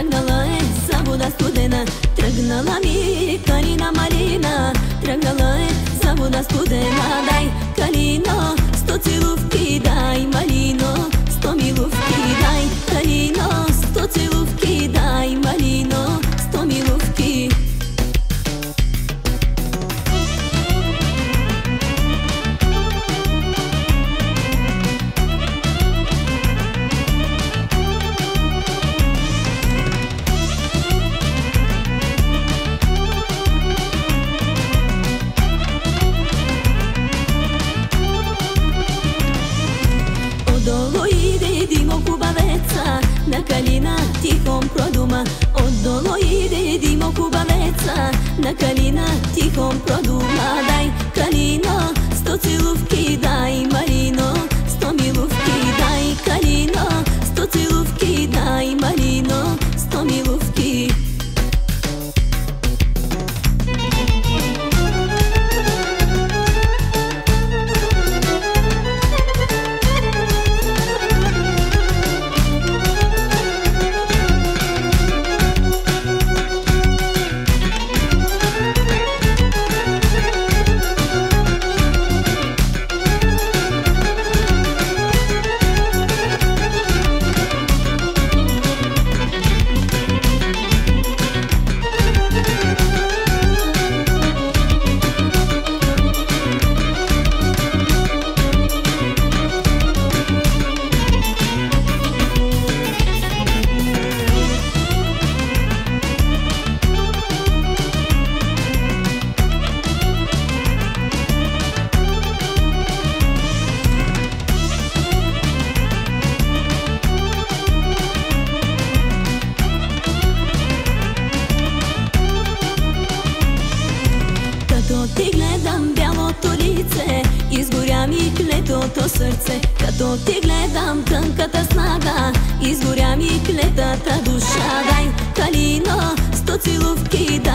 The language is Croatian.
Трагнала Эльса, вода студена, трагнала ми, Калина Маріна, трагнала Эльса, вода студена, дай, Калино, сто цілу вкидай. Odolo ide dimo kubaveca. Na kalina tihom produma Odolo ide dimo kubaveca. Na kalina tihom produma Daj kalino, клетото сърце Като ти гледам тънката снага Изгоря ми клетата душа. Дай калино, сто целувки дай